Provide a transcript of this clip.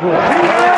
Boa.